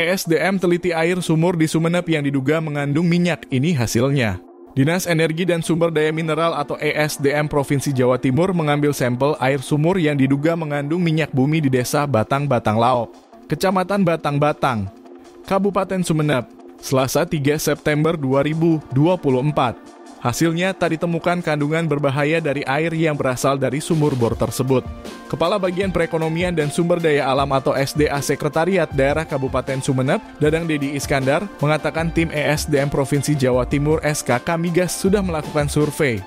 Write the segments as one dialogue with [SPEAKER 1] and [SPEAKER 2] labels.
[SPEAKER 1] ESDM teliti air sumur di Sumeneb yang diduga mengandung minyak. Ini hasilnya. Dinas Energi dan Sumber Daya Mineral atau ESDM Provinsi Jawa Timur mengambil sampel air sumur yang diduga mengandung minyak bumi di desa Batang-Batang Laok, Kecamatan Batang-Batang, Kabupaten Sumeneb, Selasa 3 September 2024. Hasilnya tak ditemukan kandungan berbahaya dari air yang berasal dari sumur bor tersebut. Kepala Bagian Perekonomian dan Sumber Daya Alam atau SDA Sekretariat Daerah Kabupaten Sumeneb, Dadang Dedi Iskandar, mengatakan tim ESDM Provinsi Jawa Timur SKK Migas sudah melakukan survei.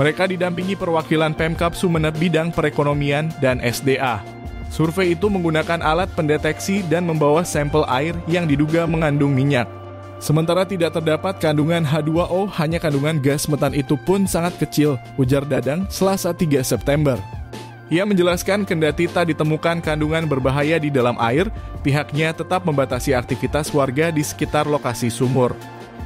[SPEAKER 1] Mereka didampingi perwakilan Pemkap Sumeneb bidang perekonomian dan SDA. Survei itu menggunakan alat pendeteksi dan membawa sampel air yang diduga mengandung minyak. Sementara tidak terdapat kandungan H2O, hanya kandungan gas metan itu pun sangat kecil, ujar Dadang selasa 3 September. Ia menjelaskan kendati tak ditemukan kandungan berbahaya di dalam air, pihaknya tetap membatasi aktivitas warga di sekitar lokasi sumur.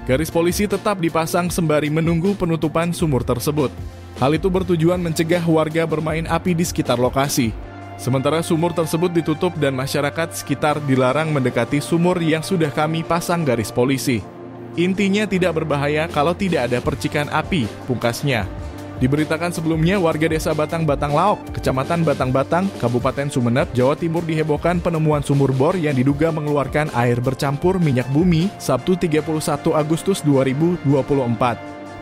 [SPEAKER 1] Garis polisi tetap dipasang sembari menunggu penutupan sumur tersebut. Hal itu bertujuan mencegah warga bermain api di sekitar lokasi. Sementara sumur tersebut ditutup dan masyarakat sekitar dilarang mendekati sumur yang sudah kami pasang garis polisi. Intinya tidak berbahaya kalau tidak ada percikan api, pungkasnya. Diberitakan sebelumnya, warga desa Batang-Batang Laok, Kecamatan Batang-Batang, Kabupaten Sumeneb, Jawa Timur dihebohkan penemuan sumur bor yang diduga mengeluarkan air bercampur minyak bumi Sabtu 31 Agustus 2024.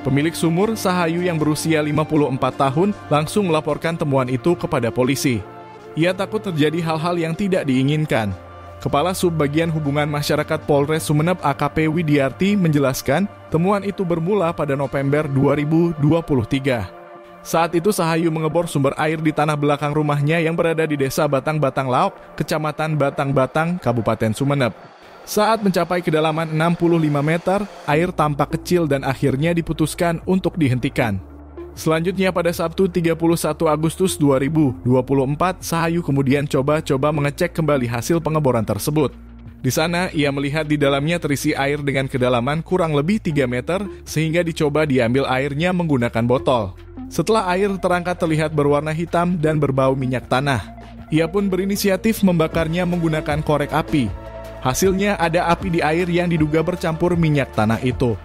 [SPEAKER 1] Pemilik sumur, Sahayu yang berusia 54 tahun, langsung melaporkan temuan itu kepada polisi. Ia takut terjadi hal-hal yang tidak diinginkan. Kepala Subbagian Hubungan Masyarakat Polres Sumeneb AKP Widiarti menjelaskan temuan itu bermula pada November 2023. Saat itu Sahayu mengebor sumber air di tanah belakang rumahnya yang berada di desa Batang-Batang Laok, Kecamatan Batang-Batang, Kabupaten Sumeneb. Saat mencapai kedalaman 65 meter, air tampak kecil dan akhirnya diputuskan untuk dihentikan. Selanjutnya pada Sabtu 31 Agustus 2024, Sahayu kemudian coba-coba mengecek kembali hasil pengeboran tersebut. Di sana, ia melihat di dalamnya terisi air dengan kedalaman kurang lebih 3 meter, sehingga dicoba diambil airnya menggunakan botol. Setelah air terangkat terlihat berwarna hitam dan berbau minyak tanah. Ia pun berinisiatif membakarnya menggunakan korek api. Hasilnya ada api di air yang diduga bercampur minyak tanah itu.